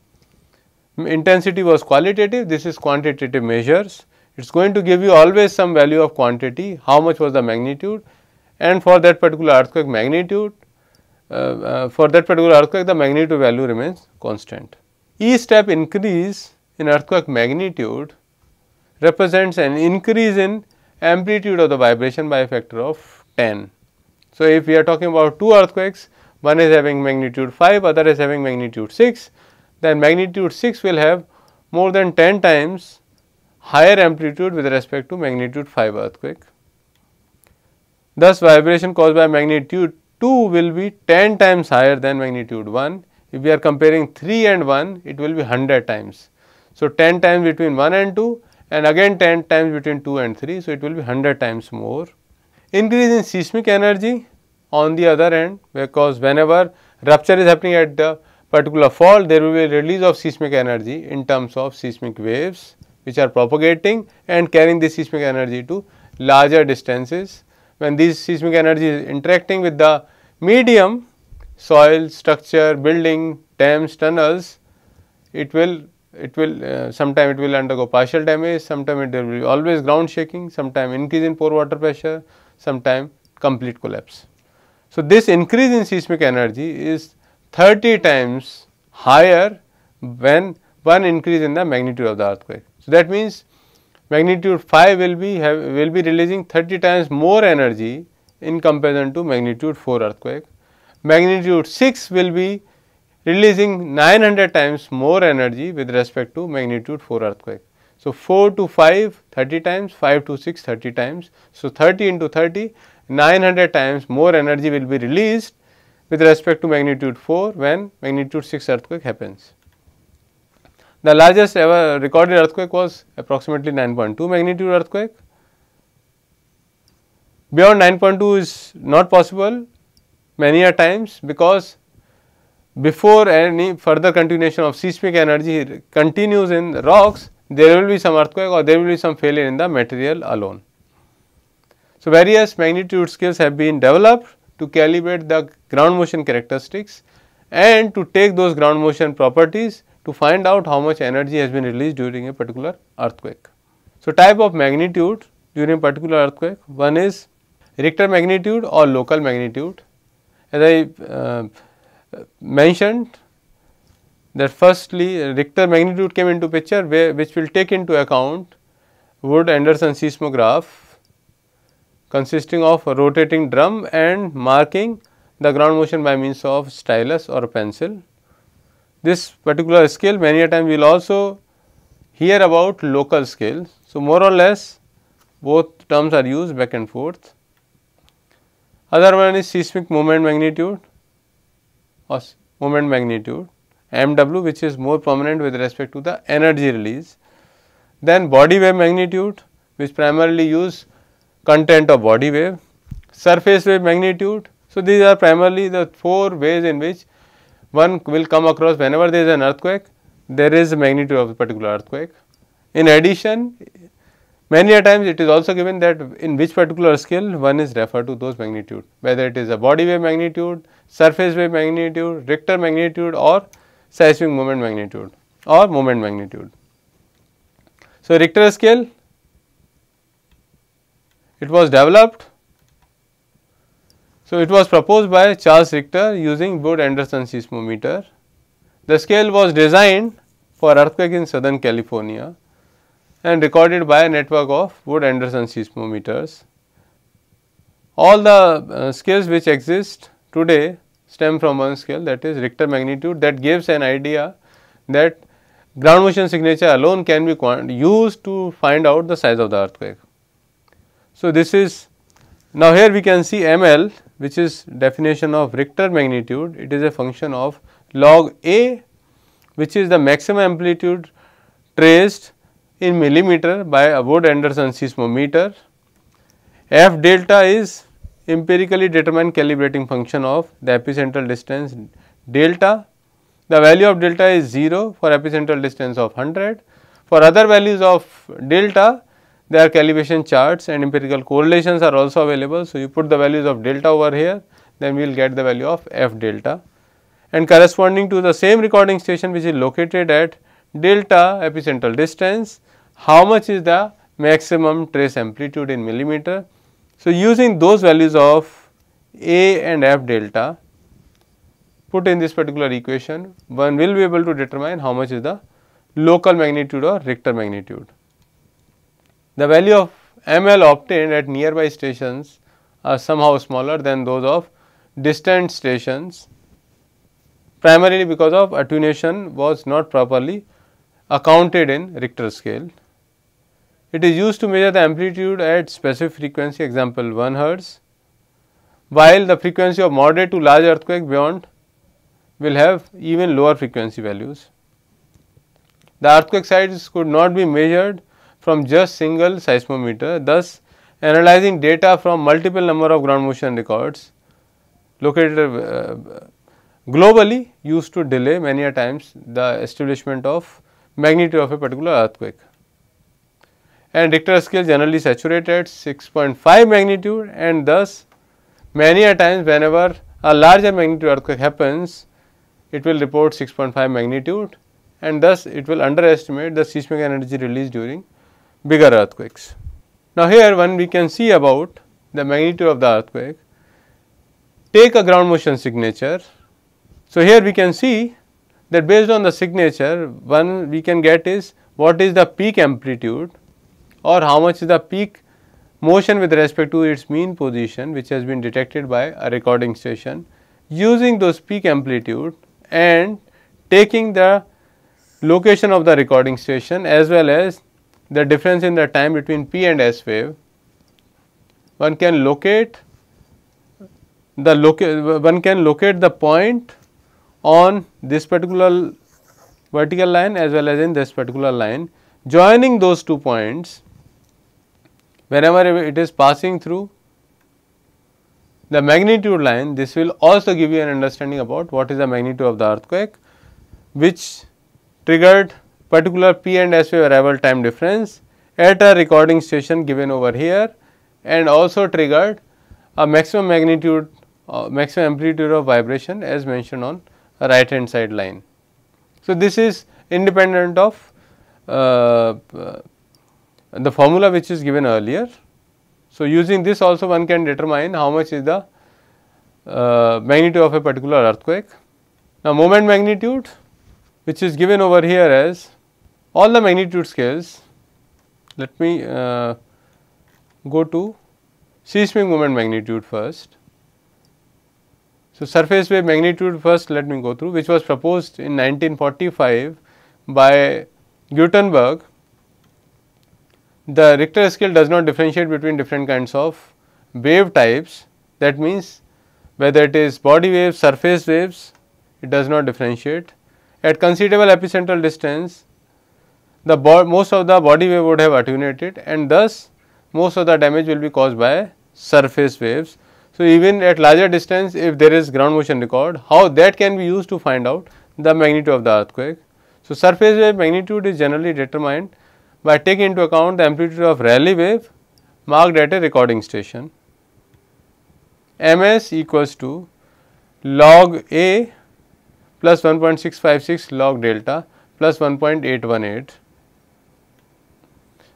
Speaker 1: Intensity was qualitative, this is quantitative measures. It is going to give you always some value of quantity, how much was the magnitude and for that particular earthquake magnitude, uh, uh, for that particular earthquake the magnitude value remains constant. Each step increase in earthquake magnitude represents an increase in amplitude of the vibration by a factor of 10. So, if we are talking about two earthquakes, one is having magnitude 5, other is having magnitude 6, then magnitude 6 will have more than 10 times higher amplitude with respect to magnitude 5 earthquake. Thus, vibration caused by magnitude 2 will be 10 times higher than magnitude 1. If we are comparing 3 and 1, it will be 100 times. So, 10 times between 1 and 2 and again 10 times between 2 and 3. So, it will be 100 times more. Increase in seismic energy on the other end because whenever rupture is happening at the particular fault, there will be a release of seismic energy in terms of seismic waves which are propagating and carrying this seismic energy to larger distances. When these seismic energy is interacting with the medium, soil, structure, building, dams, tunnels, it will it will uh, sometime it will undergo partial damage, sometime it will be always ground shaking, sometime increase in pore water pressure, sometime complete collapse. So, this increase in seismic energy is 30 times higher when one increase in the magnitude of the earthquake. So, that means magnitude 5 will be have, will be releasing 30 times more energy in comparison to magnitude 4 earthquake. Magnitude 6 will be releasing 900 times more energy with respect to magnitude 4 earthquake. So, 4 to 5 30 times, 5 to 6 30 times. So, 30 into 30 900 times more energy will be released with respect to magnitude 4 when magnitude 6 earthquake happens. The largest ever recorded earthquake was approximately 9.2 magnitude earthquake. Beyond 9.2 is not possible many a times because before any further continuation of seismic energy continues in rocks, there will be some earthquake or there will be some failure in the material alone. So, various magnitude scales have been developed to calibrate the ground motion characteristics and to take those ground motion properties to find out how much energy has been released during a particular earthquake. So, type of magnitude during a particular earthquake, one is Richter magnitude or local magnitude. As I uh, mentioned that firstly Richter magnitude came into picture where, which will take into account Wood Anderson seismograph consisting of a rotating drum and marking the ground motion by means of stylus or pencil this particular scale many a time we will also hear about local scale. So, more or less both terms are used back and forth. Other one is seismic moment magnitude or moment magnitude MW which is more prominent with respect to the energy release. Then body wave magnitude which primarily use content of body wave, surface wave magnitude. So, these are primarily the four ways in which one will come across whenever there is an earthquake, there is a magnitude of a particular earthquake. In addition, many a times it is also given that in which particular scale one is referred to those magnitude, whether it is a body wave magnitude, surface wave magnitude, Richter magnitude or seismic moment magnitude or moment magnitude. So, Richter scale it was developed so, it was proposed by Charles Richter using Wood Anderson seismometer. The scale was designed for earthquake in southern California and recorded by a network of Wood Anderson seismometers. All the uh, scales which exist today stem from one scale that is Richter magnitude that gives an idea that ground motion signature alone can be used to find out the size of the earthquake. So, this is now here we can see ML which is definition of Richter magnitude, it is a function of log A which is the maximum amplitude traced in millimeter by a Anderson seismometer. F delta is empirically determined calibrating function of the epicentral distance delta. The value of delta is 0 for epicentral distance of 100. For other values of delta, there are calibration charts and empirical correlations are also available. So, you put the values of delta over here, then we will get the value of f delta and corresponding to the same recording station which is located at delta epicentral distance, how much is the maximum trace amplitude in millimeter. So, using those values of A and F delta put in this particular equation, one will be able to determine how much is the local magnitude or Richter magnitude. The value of ML obtained at nearby stations are somehow smaller than those of distant stations primarily because of attenuation was not properly accounted in Richter scale. It is used to measure the amplitude at specific frequency example 1 hertz while the frequency of moderate to large earthquake beyond will have even lower frequency values. The earthquake sites could not be measured from just single seismometer thus analyzing data from multiple number of ground motion records located uh, globally used to delay many a times the establishment of magnitude of a particular earthquake. And Richter scale generally saturated at 6.5 magnitude and thus many a times whenever a larger magnitude earthquake happens, it will report 6.5 magnitude and thus it will underestimate the seismic energy released during bigger earthquakes. Now, here one we can see about the magnitude of the earthquake. Take a ground motion signature. So, here we can see that based on the signature one we can get is what is the peak amplitude or how much is the peak motion with respect to its mean position which has been detected by a recording station using those peak amplitude and taking the location of the recording station as well as the difference in the time between P and S wave, one can locate the loca one can locate the point on this particular vertical line as well as in this particular line. Joining those two points, whenever it is passing through the magnitude line, this will also give you an understanding about what is the magnitude of the earthquake, which triggered particular P and S wave arrival time difference at a recording station given over here and also triggered a maximum magnitude uh, maximum amplitude of vibration as mentioned on right hand side line. So, this is independent of uh, the formula which is given earlier. So, using this also one can determine how much is the uh, magnitude of a particular earthquake. Now, moment magnitude which is given over here as all the magnitude scales, let me uh, go to seismic moment magnitude first. So, surface wave magnitude first let me go through which was proposed in 1945 by Gutenberg. The Richter scale does not differentiate between different kinds of wave types that means whether it is body waves, surface waves, it does not differentiate. At considerable epicentral distance, the most of the body wave would have attenuated and thus most of the damage will be caused by surface waves. So, even at larger distance if there is ground motion record how that can be used to find out the magnitude of the earthquake. So, surface wave magnitude is generally determined by taking into account the amplitude of Rayleigh wave marked at a recording station. Ms equals to log A plus 1.656 log delta plus 1.818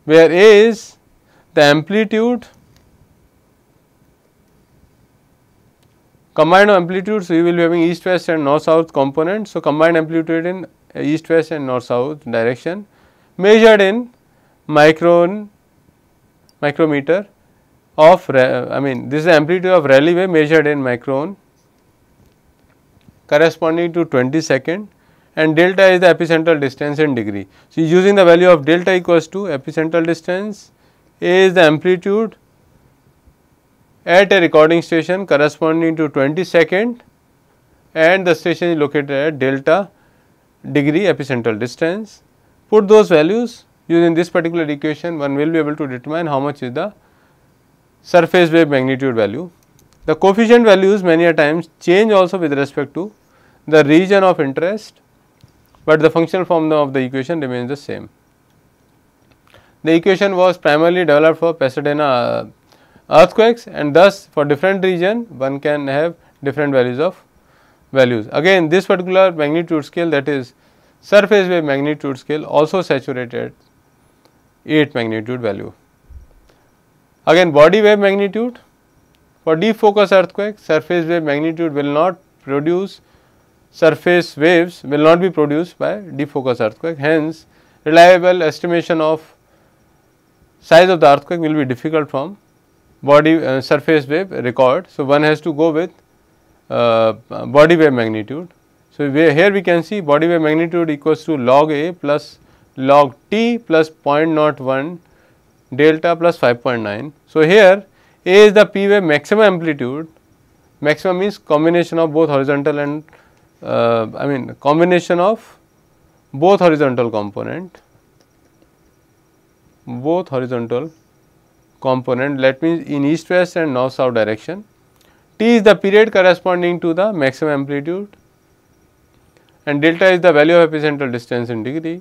Speaker 1: where A is the amplitude combined amplitudes we will be having east west and north south component. So, combined amplitude in east west and north south direction measured in micron micrometer of I mean this is the amplitude of Rayleigh wave measured in micron corresponding to 20 second and delta is the epicentral distance in degree. So, using the value of delta equals to epicentral distance, A is the amplitude at a recording station corresponding to 20 second and the station is located at delta degree epicentral distance. Put those values using this particular equation one will be able to determine how much is the surface wave magnitude value. The coefficient values many a times change also with respect to the region of interest but the functional form of the equation remains the same. The equation was primarily developed for Pasadena uh, earthquakes and thus for different region one can have different values of values. Again this particular magnitude scale that is surface wave magnitude scale also saturated 8 magnitude value. Again body wave magnitude for deep focus earthquake surface wave magnitude will not produce surface waves will not be produced by deep focus earthquake. Hence, reliable estimation of size of the earthquake will be difficult from body uh, surface wave record. So, one has to go with uh, body wave magnitude. So, we, here we can see body wave magnitude equals to log A plus log T plus 0.01 delta plus 5.9. So, here A is the P wave maximum amplitude, maximum means combination of both horizontal and uh, I mean combination of both horizontal component, both horizontal component that means in east west and north south direction. T is the period corresponding to the maximum amplitude and delta is the value of epicentral distance in degree.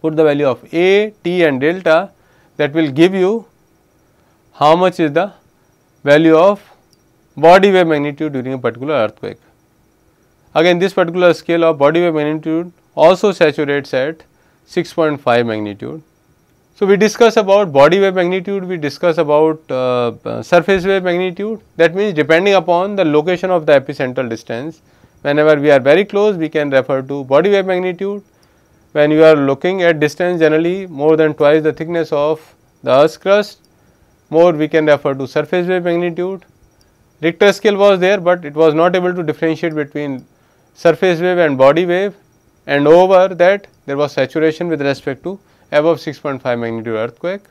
Speaker 1: Put the value of A, T and delta that will give you how much is the value of body wave magnitude during a particular earthquake. Again this particular scale of body wave magnitude also saturates at 6.5 magnitude. So, we discuss about body wave magnitude, we discuss about uh, uh, surface wave magnitude that means depending upon the location of the epicentral distance whenever we are very close we can refer to body wave magnitude. When you are looking at distance generally more than twice the thickness of the earth's crust more we can refer to surface wave magnitude. Richter scale was there, but it was not able to differentiate between surface wave and body wave and over that there was saturation with respect to above 6.5 magnitude earthquake.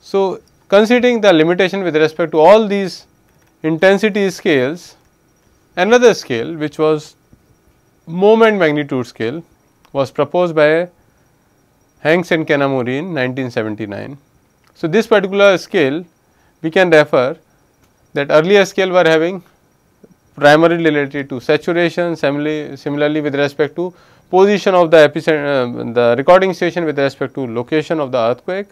Speaker 1: So, considering the limitation with respect to all these intensity scales, another scale which was moment magnitude scale was proposed by Hanks and Kanamori in 1979. So, this particular scale we can refer that earlier scale were having primarily related to saturation, similarly, with respect to position of the epicenter, uh, the recording station with respect to location of the earthquake,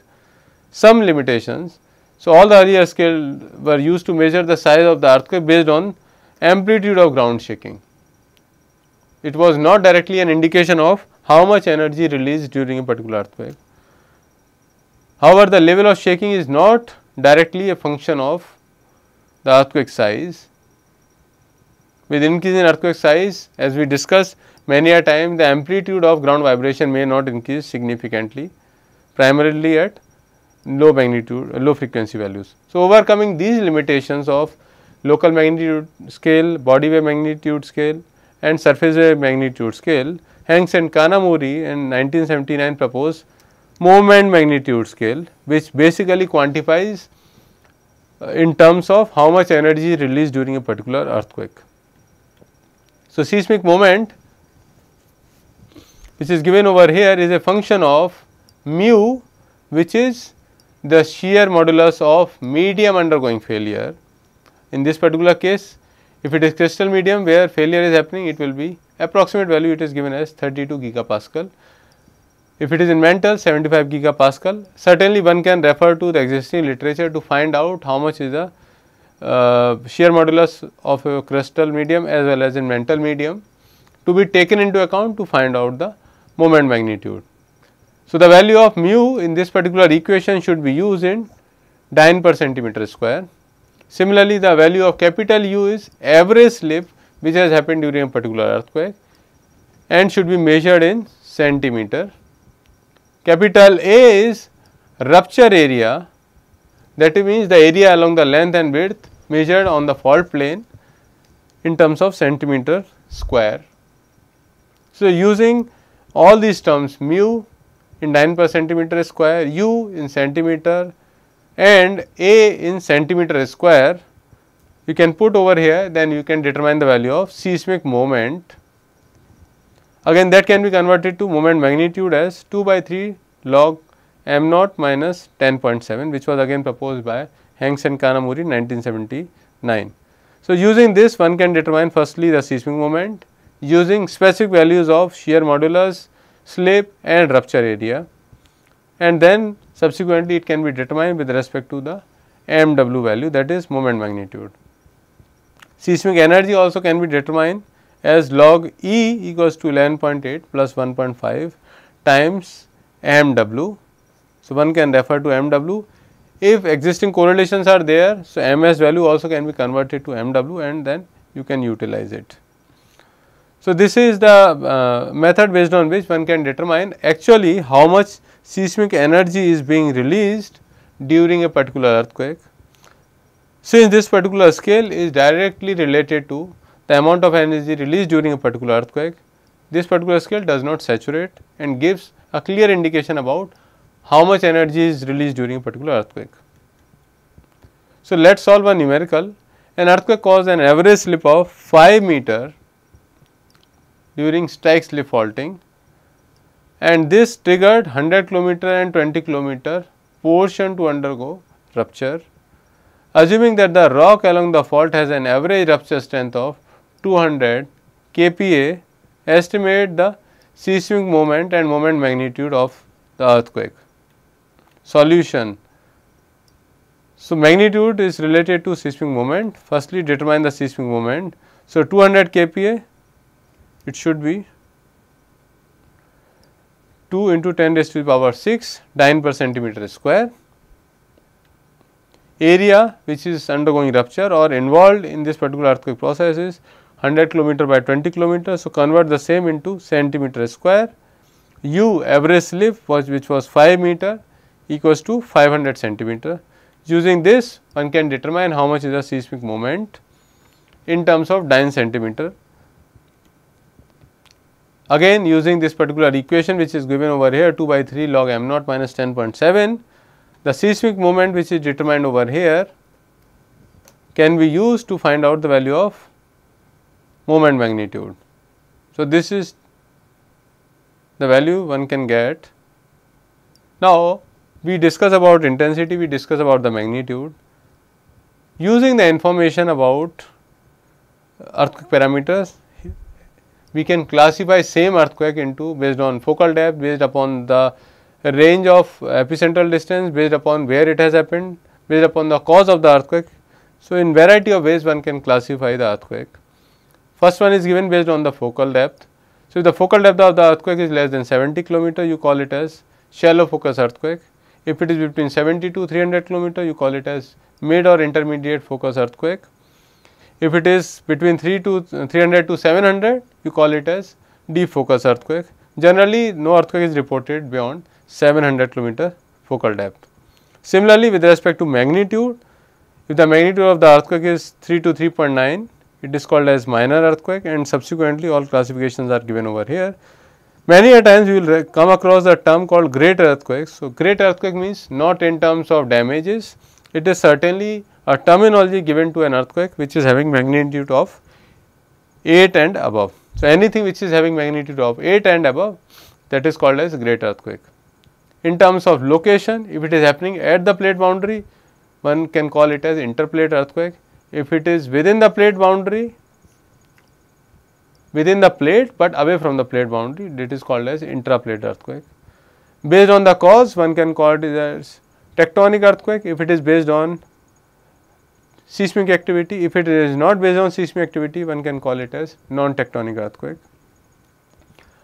Speaker 1: some limitations. So, all the earlier scale were used to measure the size of the earthquake based on amplitude of ground shaking. It was not directly an indication of how much energy released during a particular earthquake. However, the level of shaking is not directly a function of the earthquake size. With increase in earthquake size as we discussed many a time the amplitude of ground vibration may not increase significantly primarily at low magnitude low frequency values. So, overcoming these limitations of local magnitude scale, body wave magnitude scale and surface wave magnitude scale, Hanks and Kanamori in 1979 proposed moment magnitude scale which basically quantifies uh, in terms of how much energy released during a particular earthquake. So, seismic moment which is given over here is a function of mu which is the shear modulus of medium undergoing failure. In this particular case if it is crustal medium where failure is happening it will be approximate value it is given as 32 gigapascal. If it is in mantle 75 gigapascal certainly one can refer to the existing literature to find out how much is the Uh, shear modulus of a crustal medium as well as in mantle medium to be taken into account to find out the moment magnitude. So, the value of mu in this particular equation should be used in dyne per centimeter square. Similarly, the value of capital U is average slip which has happened during a particular earthquake and should be measured in centimeter. Capital A is rupture area that means the area along the length and width measured on the fault plane in terms of centimeter square. So, using all these terms mu in dyne per centimeter square, u in centimeter and a in centimeter square you can put over here then you can determine the value of seismic moment. Again that can be converted to moment magnitude as 2 by 3 log m naught minus 10.7 which was again proposed by Hanks and Kanamori in 1979. So, using this one can determine firstly the seismic moment, using specific values of shear modulus, slip and rupture area and then subsequently it can be determined with respect to the MW value that is moment magnitude. Seismic energy also can be determined as log E equals to 11.8 plus 1.5 times MW. So, one can refer to MW. If existing correlations are there, so MS value also can be converted to MW and then you can utilize it. So, this is the uh, method based on which one can determine actually how much seismic energy is being released during a particular earthquake. Since this particular scale is directly related to the amount of energy released during a particular earthquake, this particular scale does not saturate and gives a clear indication about how much energy is released during a particular earthquake. So, let us solve a numerical. An earthquake caused an average slip of 5 meter during strike slip faulting and this triggered 100 kilometer and 20 kilometer portion to undergo rupture. Assuming that the rock along the fault has an average rupture strength of 200 kPa, estimate the seismic moment and moment magnitude of the earthquake. Solution So, magnitude is related to seismic moment. Firstly, determine the seismic moment. So, 200 kPa it should be 2 into 10 raised to the power 6 dyne per centimeter square. Area which is undergoing rupture or involved in this particular earthquake process is 100 kilometer by 20 kilometer. So, convert the same into centimeter square. U average slip was which was 5 meter equals to 500 centimeter. Using this one can determine how much is the seismic moment in terms of dyne centimeter. Again using this particular equation which is given over here 2 by 3 log m naught minus 10.7, the seismic moment which is determined over here can be used to find out the value of moment magnitude. So, this is the value one can get. Now, we discuss about intensity, we discuss about the magnitude. Using the information about earthquake parameters, we can classify same earthquake into based on focal depth, based upon the range of epicentral distance, based upon where it has happened, based upon the cause of the earthquake. So, in variety of ways one can classify the earthquake. First one is given based on the focal depth. So, if the focal depth of the earthquake is less than 70 kilometer, you call it as shallow focus earthquake. If it is between 70 to 300 kilometer, you call it as mid or intermediate focus earthquake. If it is between 3 to 300 to 700, you call it as deep focus earthquake. Generally, no earthquake is reported beyond 700 kilometer focal depth. Similarly, with respect to magnitude, if the magnitude of the earthquake is 3 to 3.9, it is called as minor earthquake and subsequently all classifications are given over here. Many a times we will come across a term called great earthquake. So, great earthquake means not in terms of damages, it is certainly a terminology given to an earthquake which is having magnitude of 8 and above. So, anything which is having magnitude of 8 and above that is called as great earthquake. In terms of location, if it is happening at the plate boundary, one can call it as interplate earthquake. If it is within the plate boundary, within the plate but away from the plate boundary that is called as intraplate earthquake. Based on the cause one can call it as tectonic earthquake if it is based on seismic activity. If it is not based on seismic activity one can call it as non-tectonic earthquake.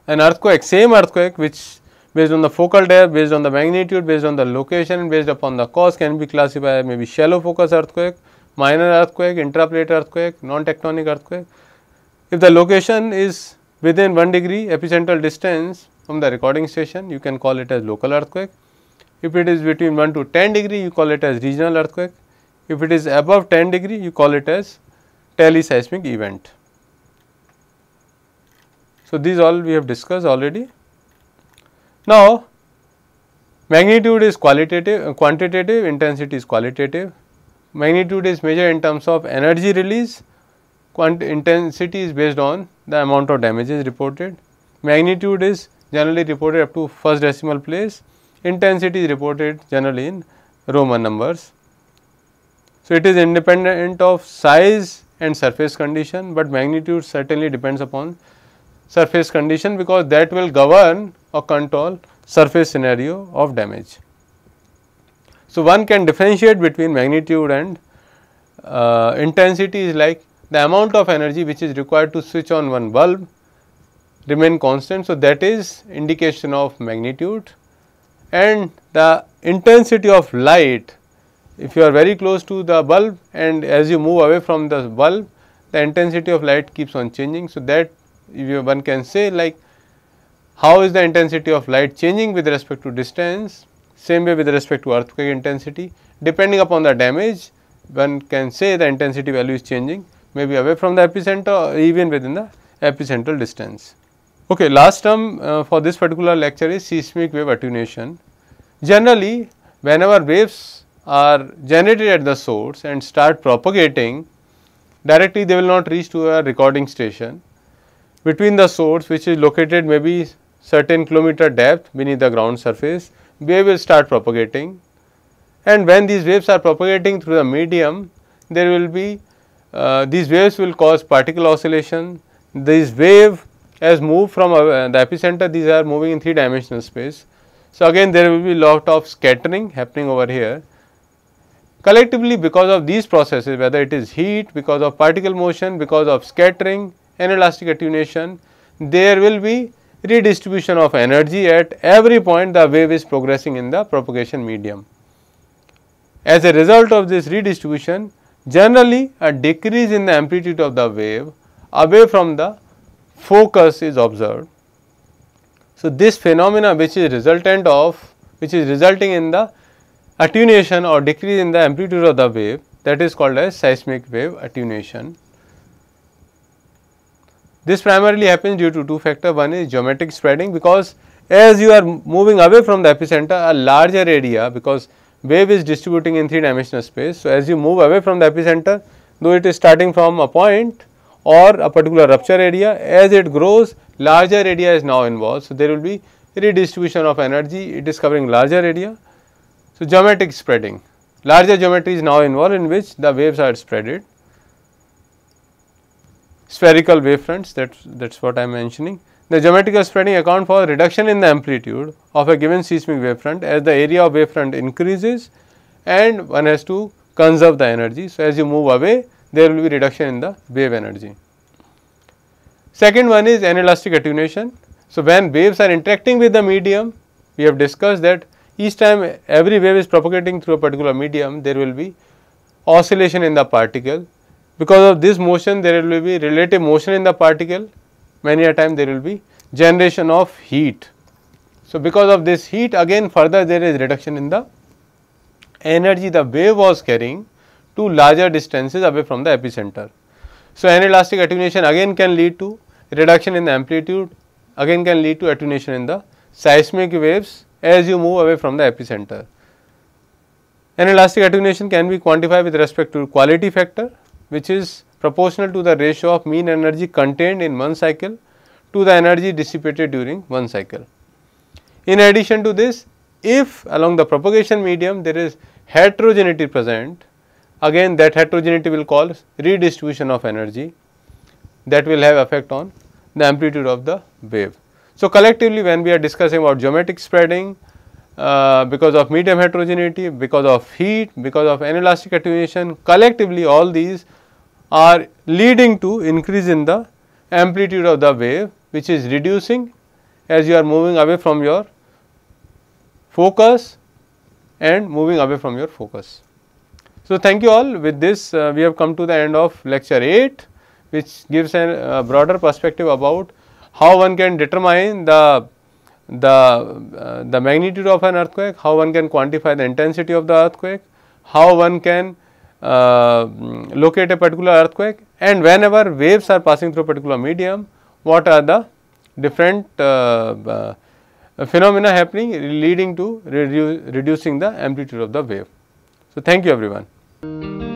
Speaker 1: An earthquake same earthquake which based on the focal depth, based on the magnitude, based on the location, based upon the cause can be classified maybe shallow focus earthquake, minor earthquake, intraplate earthquake, non-tectonic earthquake. If the location is within 1 degree epicentral distance from the recording station, you can call it as local earthquake. If it is between 1 to 10 degree, you call it as regional earthquake. If it is above 10 degree, you call it as teleseismic event. So, these all we have discussed already. Now, magnitude is qualitative, quantitative, intensity is qualitative. Magnitude is measured in terms of energy release intensity is based on the amount of damages reported. Magnitude is generally reported up to first decimal place. Intensity is reported generally in Roman numbers. So, it is independent of size and surface condition, but magnitude certainly depends upon surface condition because that will govern or control surface scenario of damage. So, one can differentiate between magnitude and uh, intensity is like the amount of energy which is required to switch on one bulb remain constant. So, that is indication of magnitude and the intensity of light if you are very close to the bulb and as you move away from the bulb the intensity of light keeps on changing. So, that one can say like how is the intensity of light changing with respect to distance, same way with respect to earthquake intensity. Depending upon the damage, one can say the intensity value is changing maybe away from the epicenter or even within the epicentral distance. Okay, last term uh, for this particular lecture is seismic wave attenuation. Generally, whenever waves are generated at the source and start propagating, directly they will not reach to a recording station. Between the source which is located maybe certain kilometer depth beneath the ground surface, wave will start propagating and when these waves are propagating through the medium, there will be uh, these waves will cause particle oscillation. These wave as move from uh, the epicenter, these are moving in three dimensional space. So, again there will be lot of scattering happening over here. Collectively because of these processes whether it is heat, because of particle motion, because of scattering, inelastic attenuation, there will be redistribution of energy at every point the wave is progressing in the propagation medium. As a result of this redistribution, generally a decrease in the amplitude of the wave away from the focus is observed. So, this phenomena which is resultant of which is resulting in the attenuation or decrease in the amplitude of the wave that is called as seismic wave attenuation. This primarily happens due to two factors. One is geometric spreading because as you are moving away from the epicenter a larger area because wave is distributing in three dimensional space. So, as you move away from the epicenter though it is starting from a point or a particular rupture area as it grows larger area is now involved. So, there will be redistribution of energy it is covering larger area. So, geometric spreading larger geometry is now involved in which the waves are spreaded spherical wavefronts that that is what I am mentioning. The geometrical spreading account for reduction in the amplitude of a given seismic wavefront as the area of wavefront increases and one has to conserve the energy. So, as you move away there will be reduction in the wave energy. Second one is inelastic attenuation. So, when waves are interacting with the medium we have discussed that each time every wave is propagating through a particular medium there will be oscillation in the particle because of this motion there will be relative motion in the particle, many a time there will be generation of heat. So, because of this heat again further there is reduction in the energy the wave was carrying to larger distances away from the epicenter. So, inelastic attenuation again can lead to reduction in the amplitude, again can lead to attenuation in the seismic waves as you move away from the epicenter. Inelastic attenuation can be quantified with respect to quality factor which is proportional to the ratio of mean energy contained in one cycle to the energy dissipated during one cycle. In addition to this, if along the propagation medium there is heterogeneity present, again that heterogeneity will cause redistribution of energy that will have effect on the amplitude of the wave. So, collectively when we are discussing about geometric spreading, uh, because of medium heterogeneity, because of heat, because of inelastic attenuation, collectively all these are leading to increase in the amplitude of the wave which is reducing as you are moving away from your focus and moving away from your focus. So, thank you all with this uh, we have come to the end of lecture 8 which gives a, a broader perspective about how one can determine the the uh, the magnitude of an earthquake, how one can quantify the intensity of the earthquake, how one can uh, locate a particular earthquake and whenever waves are passing through a particular medium, what are the different uh, uh, phenomena happening leading to redu reducing the amplitude of the wave. So, thank you everyone.